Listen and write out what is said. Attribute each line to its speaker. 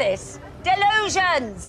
Speaker 1: this? Delusions!